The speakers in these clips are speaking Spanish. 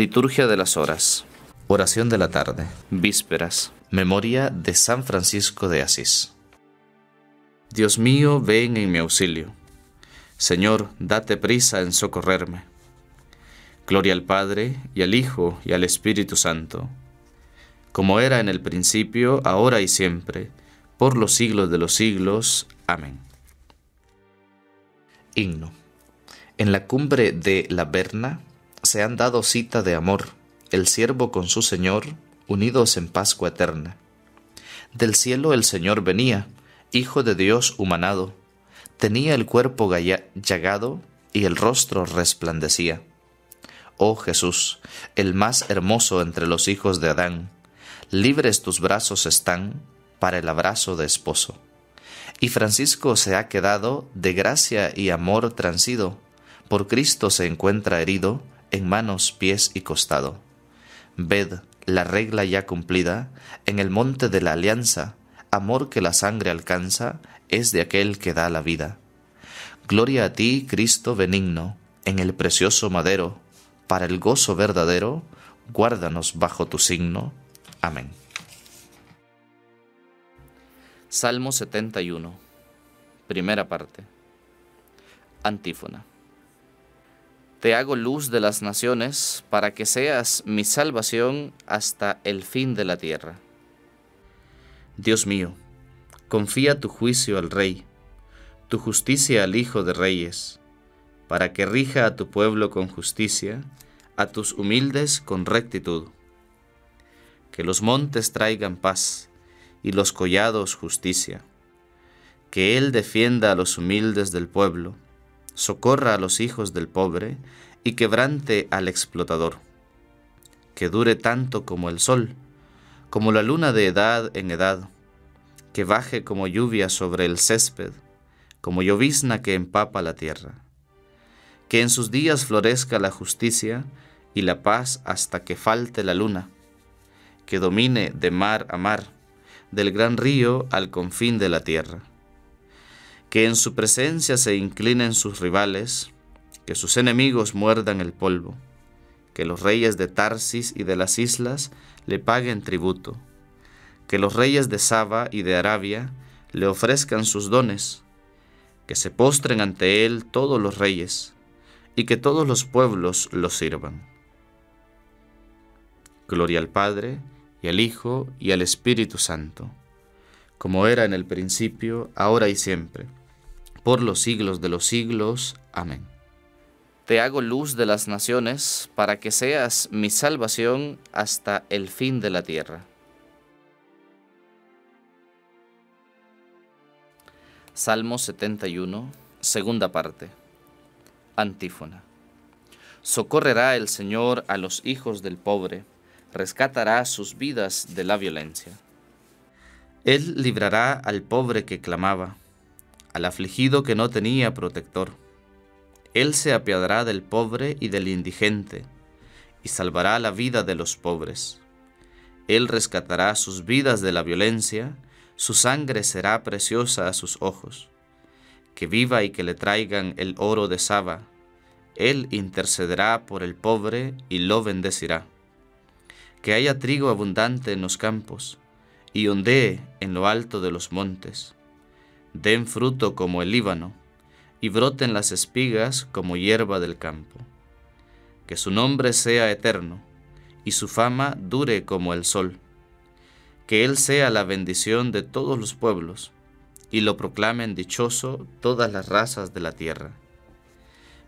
Liturgia de las Horas. Oración de la tarde. Vísperas. Memoria de San Francisco de Asís. Dios mío, ven en mi auxilio. Señor, date prisa en socorrerme. Gloria al Padre, y al Hijo, y al Espíritu Santo, como era en el principio, ahora y siempre, por los siglos de los siglos. Amén. Himno. En la cumbre de la Berna se han dado cita de amor, el siervo con su Señor, unidos en Pascua eterna. Del cielo el Señor venía, Hijo de Dios humanado, tenía el cuerpo llagado y el rostro resplandecía. Oh Jesús, el más hermoso entre los hijos de Adán, libres tus brazos están para el abrazo de esposo. Y Francisco se ha quedado de gracia y amor transido, por Cristo se encuentra herido en manos, pies y costado. Ved la regla ya cumplida, en el monte de la alianza, amor que la sangre alcanza, es de aquel que da la vida. Gloria a ti, Cristo benigno, en el precioso madero, para el gozo verdadero, guárdanos bajo tu signo. Amén. Salmo 71. Primera parte. Antífona. Te hago luz de las naciones para que seas mi salvación hasta el fin de la tierra. Dios mío, confía tu juicio al Rey, tu justicia al Hijo de Reyes para que rija a tu pueblo con justicia, a tus humildes con rectitud. Que los montes traigan paz y los collados justicia. Que Él defienda a los humildes del pueblo, socorra a los hijos del pobre y quebrante al explotador. Que dure tanto como el sol, como la luna de edad en edad, que baje como lluvia sobre el césped, como llovizna que empapa la tierra que en sus días florezca la justicia y la paz hasta que falte la luna, que domine de mar a mar, del gran río al confín de la tierra, que en su presencia se inclinen sus rivales, que sus enemigos muerdan el polvo, que los reyes de Tarsis y de las islas le paguen tributo, que los reyes de Saba y de Arabia le ofrezcan sus dones, que se postren ante él todos los reyes, y que todos los pueblos lo sirvan. Gloria al Padre, y al Hijo, y al Espíritu Santo, como era en el principio, ahora y siempre, por los siglos de los siglos. Amén. Te hago luz de las naciones, para que seas mi salvación hasta el fin de la tierra. Salmo 71, segunda parte. Antífona. Socorrerá el Señor a los hijos del pobre, rescatará sus vidas de la violencia. Él librará al pobre que clamaba, al afligido que no tenía protector. Él se apiadará del pobre y del indigente, y salvará la vida de los pobres. Él rescatará sus vidas de la violencia, su sangre será preciosa a sus ojos que viva y que le traigan el oro de Saba. Él intercederá por el pobre y lo bendecirá. Que haya trigo abundante en los campos y ondee en lo alto de los montes. Den fruto como el Líbano y broten las espigas como hierba del campo. Que su nombre sea eterno y su fama dure como el sol. Que Él sea la bendición de todos los pueblos y lo proclamen dichoso todas las razas de la tierra.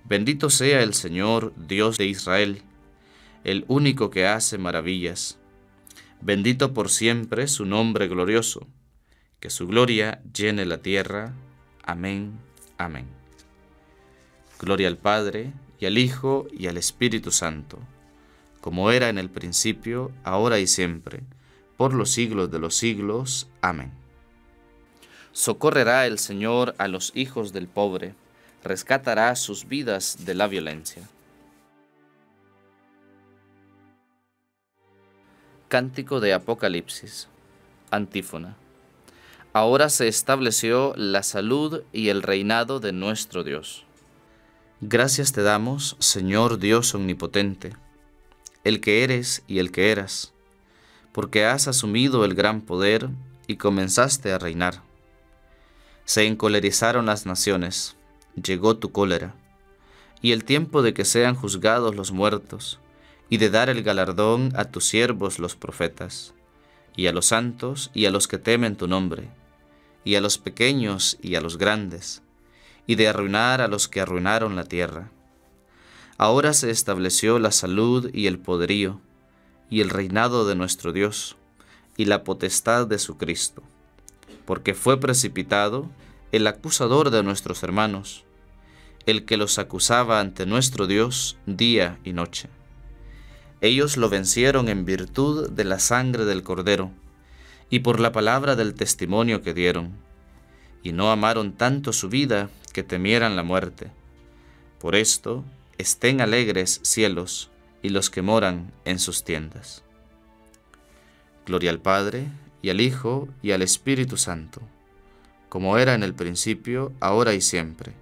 Bendito sea el Señor, Dios de Israel, el único que hace maravillas. Bendito por siempre su nombre glorioso, que su gloria llene la tierra. Amén, amén. Gloria al Padre, y al Hijo, y al Espíritu Santo, como era en el principio, ahora y siempre, por los siglos de los siglos. Amén. Socorrerá el Señor a los hijos del pobre, rescatará sus vidas de la violencia. Cántico de Apocalipsis. Antífona. Ahora se estableció la salud y el reinado de nuestro Dios. Gracias te damos, Señor Dios omnipotente, el que eres y el que eras, porque has asumido el gran poder y comenzaste a reinar. Se encolerizaron las naciones, llegó tu cólera, y el tiempo de que sean juzgados los muertos, y de dar el galardón a tus siervos los profetas, y a los santos y a los que temen tu nombre, y a los pequeños y a los grandes, y de arruinar a los que arruinaron la tierra. Ahora se estableció la salud y el poderío, y el reinado de nuestro Dios, y la potestad de su Cristo, porque fue precipitado el acusador de nuestros hermanos, el que los acusaba ante nuestro Dios día y noche. Ellos lo vencieron en virtud de la sangre del Cordero, y por la palabra del testimonio que dieron, y no amaron tanto su vida que temieran la muerte. Por esto, estén alegres cielos y los que moran en sus tiendas. Gloria al Padre, y al Hijo, y al Espíritu Santo, como era en el principio, ahora y siempre,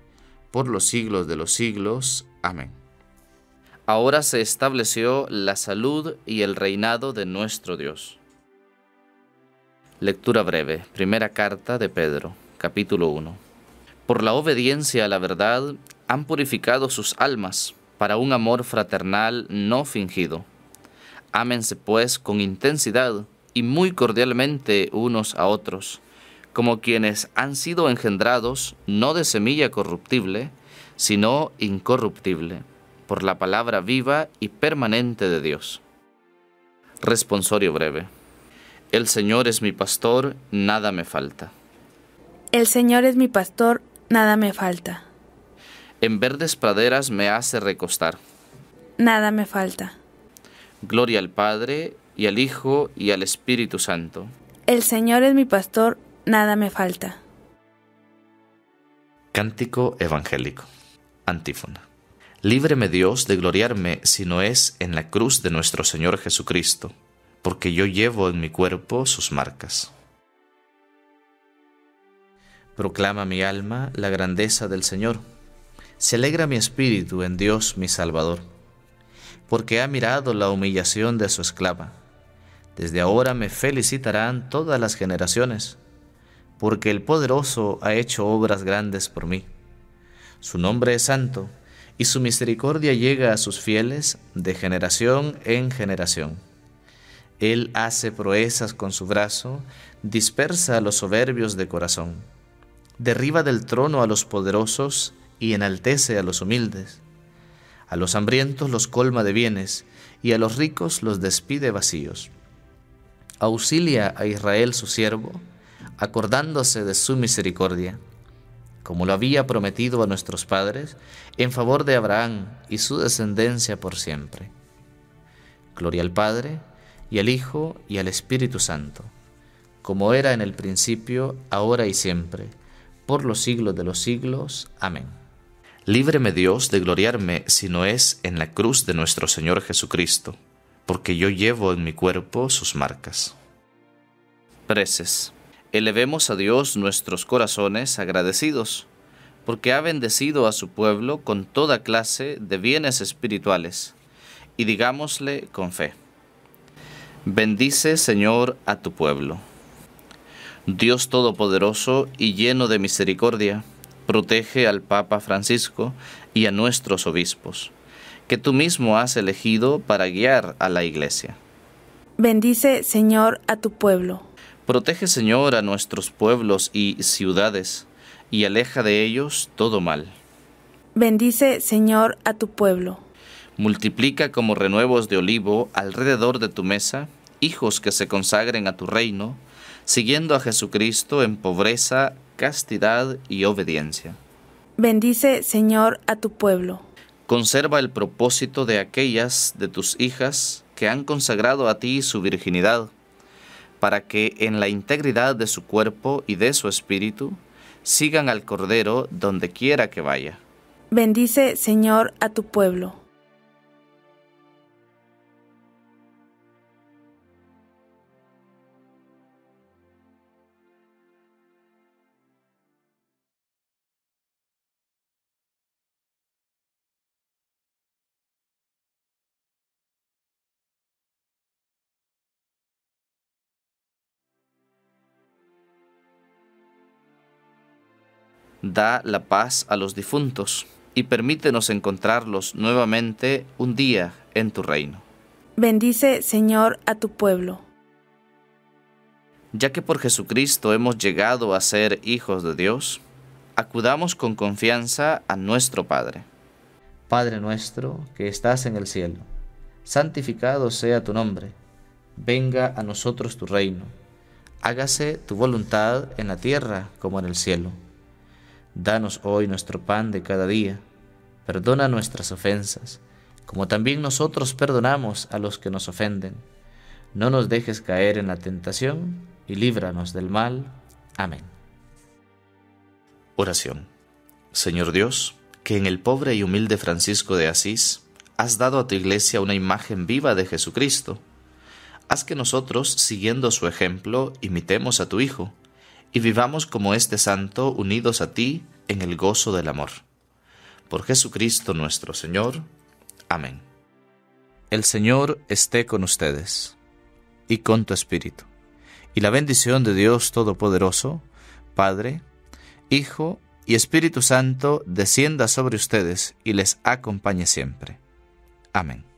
por los siglos de los siglos. Amén. Ahora se estableció la salud y el reinado de nuestro Dios. Lectura breve, primera carta de Pedro, capítulo 1. Por la obediencia a la verdad han purificado sus almas para un amor fraternal no fingido. Ámense pues con intensidad y muy cordialmente unos a otros, como quienes han sido engendrados no de semilla corruptible, sino incorruptible, por la palabra viva y permanente de Dios. Responsorio breve. El Señor es mi pastor, nada me falta. El Señor es mi pastor, nada me falta. En verdes praderas me hace recostar. Nada me falta. Gloria al Padre, y al Hijo, y al Espíritu Santo. El Señor es mi pastor, nada me falta. Cántico Evangélico. Antífona. Líbreme Dios de gloriarme si no es en la cruz de nuestro Señor Jesucristo, porque yo llevo en mi cuerpo sus marcas. Proclama mi alma la grandeza del Señor se alegra mi espíritu en Dios mi Salvador, porque ha mirado la humillación de su esclava. Desde ahora me felicitarán todas las generaciones, porque el poderoso ha hecho obras grandes por mí. Su nombre es santo, y su misericordia llega a sus fieles de generación en generación. Él hace proezas con su brazo, dispersa a los soberbios de corazón, derriba del trono a los poderosos, y enaltece a los humildes. A los hambrientos los colma de bienes, y a los ricos los despide vacíos. Auxilia a Israel su siervo, acordándose de su misericordia, como lo había prometido a nuestros padres, en favor de Abraham y su descendencia por siempre. Gloria al Padre, y al Hijo, y al Espíritu Santo, como era en el principio, ahora y siempre, por los siglos de los siglos. Amén. Líbreme Dios de gloriarme si no es en la cruz de nuestro Señor Jesucristo, porque yo llevo en mi cuerpo sus marcas. Preces. Elevemos a Dios nuestros corazones agradecidos, porque ha bendecido a su pueblo con toda clase de bienes espirituales, y digámosle con fe. Bendice, Señor, a tu pueblo. Dios Todopoderoso y lleno de misericordia, protege al Papa Francisco y a nuestros obispos, que tú mismo has elegido para guiar a la Iglesia. Bendice, Señor, a tu pueblo. Protege, Señor, a nuestros pueblos y ciudades, y aleja de ellos todo mal. Bendice, Señor, a tu pueblo. Multiplica como renuevos de olivo alrededor de tu mesa hijos que se consagren a tu reino, siguiendo a Jesucristo en pobreza castidad y obediencia. Bendice, Señor, a tu pueblo. Conserva el propósito de aquellas de tus hijas que han consagrado a ti su virginidad, para que en la integridad de su cuerpo y de su espíritu sigan al Cordero donde quiera que vaya. Bendice, Señor, a tu pueblo. Da la paz a los difuntos y permítenos encontrarlos nuevamente un día en tu reino. Bendice, Señor, a tu pueblo. Ya que por Jesucristo hemos llegado a ser hijos de Dios, acudamos con confianza a nuestro Padre. Padre nuestro que estás en el cielo, santificado sea tu nombre, venga a nosotros tu reino, hágase tu voluntad en la tierra como en el cielo. Danos hoy nuestro pan de cada día, perdona nuestras ofensas, como también nosotros perdonamos a los que nos ofenden. No nos dejes caer en la tentación y líbranos del mal. Amén. Oración. Señor Dios, que en el pobre y humilde Francisco de Asís has dado a tu iglesia una imagen viva de Jesucristo. Haz que nosotros, siguiendo su ejemplo, imitemos a tu Hijo, y vivamos como este santo unidos a ti en el gozo del amor. Por Jesucristo nuestro Señor. Amén. El Señor esté con ustedes y con tu espíritu. Y la bendición de Dios Todopoderoso, Padre, Hijo y Espíritu Santo descienda sobre ustedes y les acompañe siempre. Amén.